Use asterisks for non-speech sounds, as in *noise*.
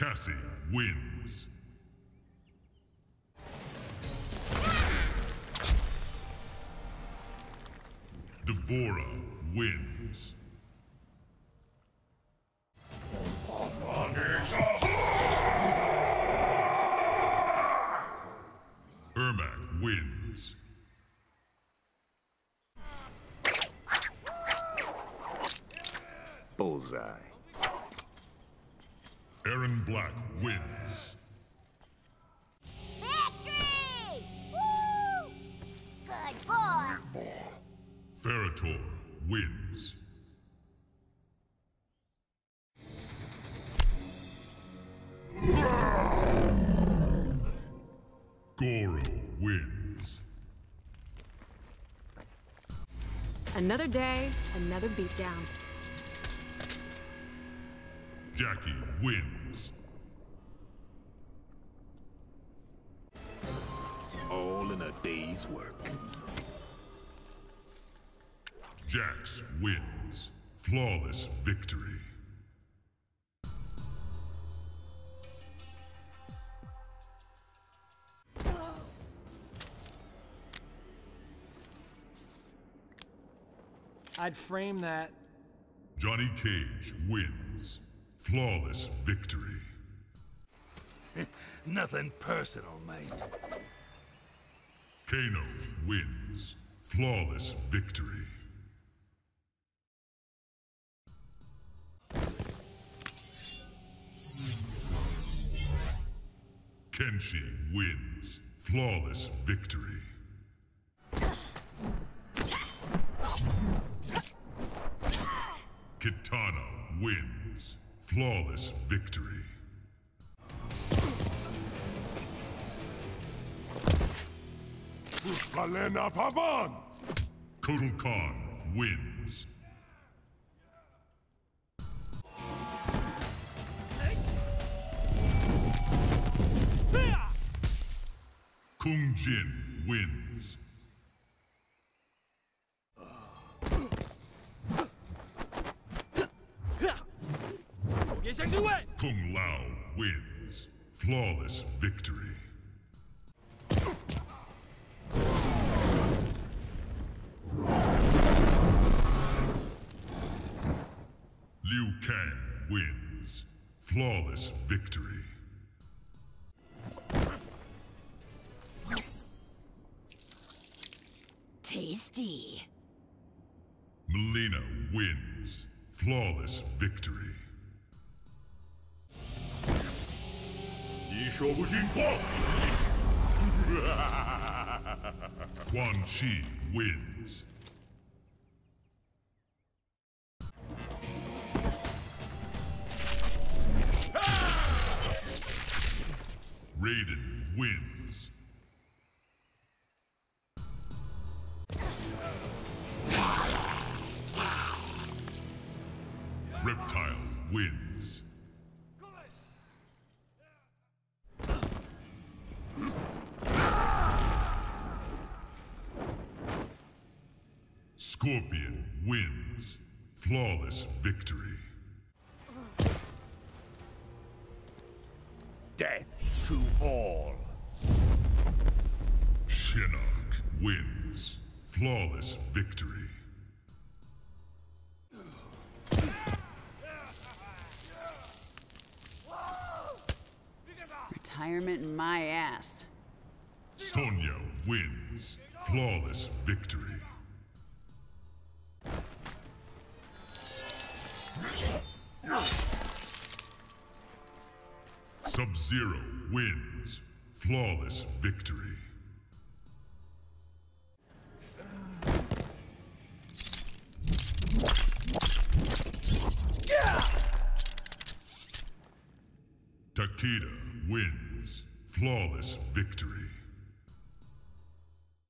Cassie wins. D'Vorah wins. Ermac wins. Bullseye. Erron Black wins. Victory! Woo! Good boy! Ferra/Torr wins. Goro wins. Another day, another beatdown. Jacqui wins. All in a day's work. Jax wins. Flawless victory. I'd frame that. Johnny Cage wins. Flawless victory. *laughs* Nothing personal, mate. Kano wins. Flawless victory. Kenshi wins. Flawless victory. Kitana wins. Flawless victory. Valena Pavan! Kotal Khan wins. Kung Jin wins. Kung Lao wins. Flawless victory. Liu Kang wins. Flawless victory. Tasty. Mileena wins. Flawless victory. *laughs* Quan Chi wins. Raiden wins. Reptile wins. Scorpion wins. Flawless victory. Death to all. Shinnok wins. Flawless victory. Retirement in my ass. Sonya wins. Flawless victory. Sub-Zero wins. Flawless victory. Takeda wins. Flawless victory.